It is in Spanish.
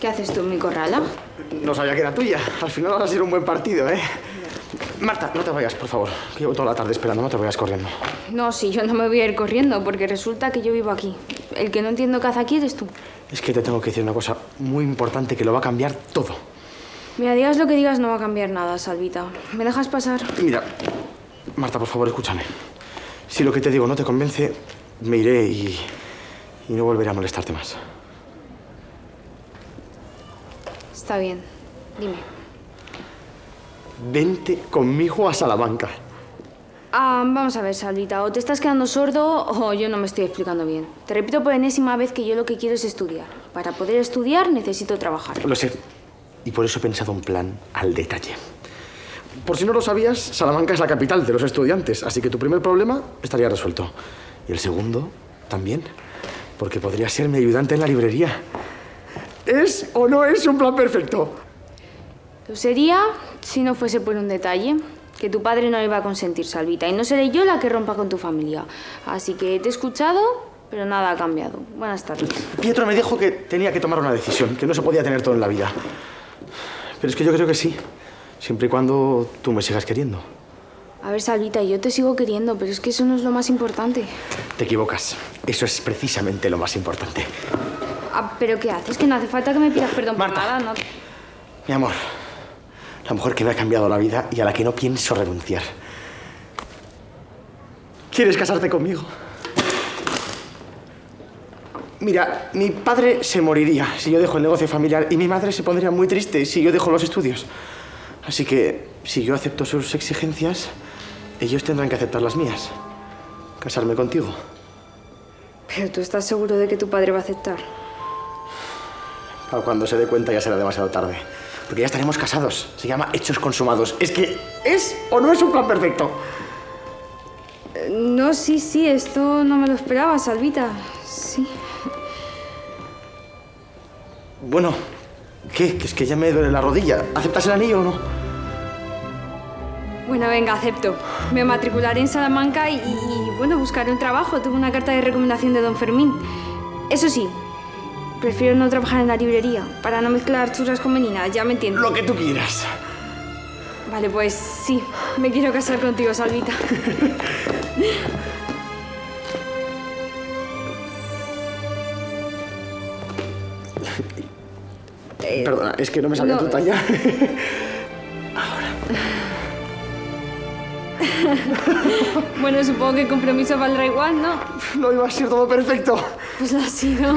¿Qué haces tú en mi corrala? No sabía que era tuya. Al final va a ser un buen partido, ¿eh? Marta, no te vayas, por favor. Que llevo toda la tarde esperando, no te vayas corriendo. No, sí, yo no me voy a ir corriendo porque resulta que yo vivo aquí. El que no entiendo qué hace aquí eres tú. Es que te tengo que decir una cosa muy importante que lo va a cambiar todo. Mira, digas lo que digas, no va a cambiar nada, Salvita. ¿Me dejas pasar? Mira, Marta, por favor, escúchame. Si lo que te digo no te convence, me iré y, y no volveré a molestarte más. Está bien. Dime. Vente conmigo a Salamanca. Ah, vamos a ver, Salvita. O te estás quedando sordo o yo no me estoy explicando bien. Te repito por enésima vez que yo lo que quiero es estudiar. Para poder estudiar necesito trabajar. Lo sé. Y por eso he pensado un plan al detalle. Por si no lo sabías, Salamanca es la capital de los estudiantes, así que tu primer problema estaría resuelto. Y el segundo también, porque podría ser mi ayudante en la librería. ¿Es o no es un plan perfecto? Lo sería si no fuese por un detalle. Que tu padre no iba a consentir, Salvita. Y no seré yo la que rompa con tu familia. Así que te he escuchado, pero nada ha cambiado. Buenas tardes. Pietro me dijo que tenía que tomar una decisión, que no se podía tener todo en la vida. Pero es que yo creo que sí, siempre y cuando tú me sigas queriendo. A ver, Salvita, yo te sigo queriendo, pero es que eso no es lo más importante. Te equivocas. Eso es precisamente lo más importante. Ah, ¿Pero qué haces? Que no hace falta que me pidas perdón Marta. por nada, ¿no? Mi amor, la mujer que me ha cambiado la vida y a la que no pienso renunciar. ¿Quieres casarte conmigo? Mira, mi padre se moriría si yo dejo el negocio familiar y mi madre se pondría muy triste si yo dejo los estudios. Así que, si yo acepto sus exigencias, ellos tendrán que aceptar las mías. Casarme contigo. Pero tú estás seguro de que tu padre va a aceptar. Para cuando se dé cuenta ya será demasiado tarde. Porque ya estaremos casados. Se llama hechos consumados. Es que, ¿es o no es un plan perfecto? Eh, No, sí, sí, esto no me lo esperaba, Salvita. Sí. Bueno, ¿qué? Que es que ya me duele la rodilla. ¿Aceptas el anillo o no? Bueno, venga, acepto. Me matricularé en Salamanca y, y, bueno, buscaré un trabajo. Tuve una carta de recomendación de don Fermín. Eso sí, prefiero no trabajar en la librería para no mezclar churras con meninas, ya me entiendes. Lo que tú quieras. Vale, pues sí, me quiero casar contigo, Salvita. Eh, Perdona, es que no me sabía no. tu talla. bueno, supongo que el compromiso valdrá igual, ¿no? No iba a ser todo perfecto. Pues lo ha sido.